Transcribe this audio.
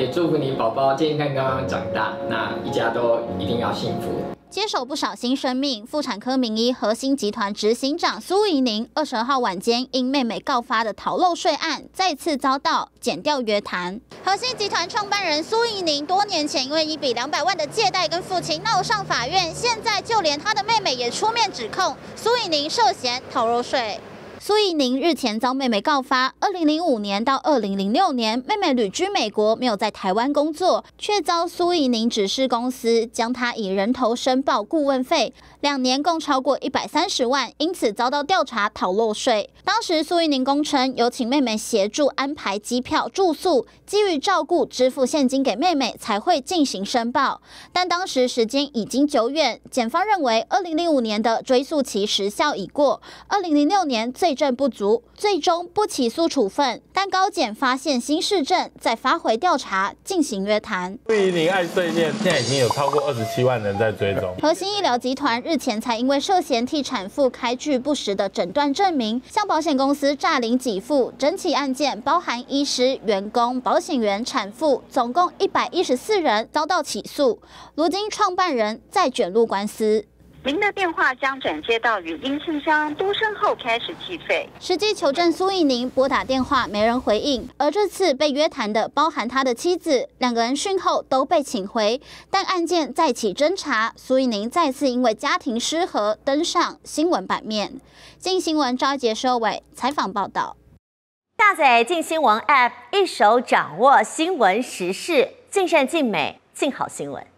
也祝福你宝宝健健康康长大，那一家都一定要幸福。接手不少新生命，妇产科名医核心集团执行长苏怡宁，二十二号晚间因妹妹告发的逃漏税案，再次遭到减掉约谈。核心集团创办人苏怡宁多年前因为一笔两百万的借贷跟父亲闹上法院，现在就连他的妹妹也出面指控苏怡宁涉嫌逃漏税。苏怡宁日前遭妹妹告发，二零零五年到二零零六年，妹妹旅居美国，没有在台湾工作，却遭苏怡宁指示公司将她以人头申报顾问费。两年共超过一百三十万，因此遭到调查逃漏税。当时苏怡宁供称有请妹妹协助安排机票、住宿，基于照顾支付现金给妹妹才会进行申报。但当时时间已经久远，检方认为二零零五年的追诉期时效已过，二零零六年最罪证不足，最终不起诉处分。但高检发现新市政，再发回调查进行约谈。对于林爱罪念，现在已经有超过二十七万人在追踪。核心医疗集团。日前才因为涉嫌替产妇开具不实的诊断证明，向保险公司诈领给付，整起案件包含医师、员工、保险员、产妇，总共一百一十四人遭到起诉。如今创办人再卷入官司。您的电话将转接到语音信箱，嘟声后开始计费。实际求证苏怡宁拨打电话没人回应，而这次被约谈的包含他的妻子，两个人讯后都被请回，但案件再起侦查，苏怡宁再次因为家庭失和登上新闻版面。进新闻招杰收尾采访报道，下载进新闻 App，一手掌握新闻时事，尽善尽美，尽好新闻。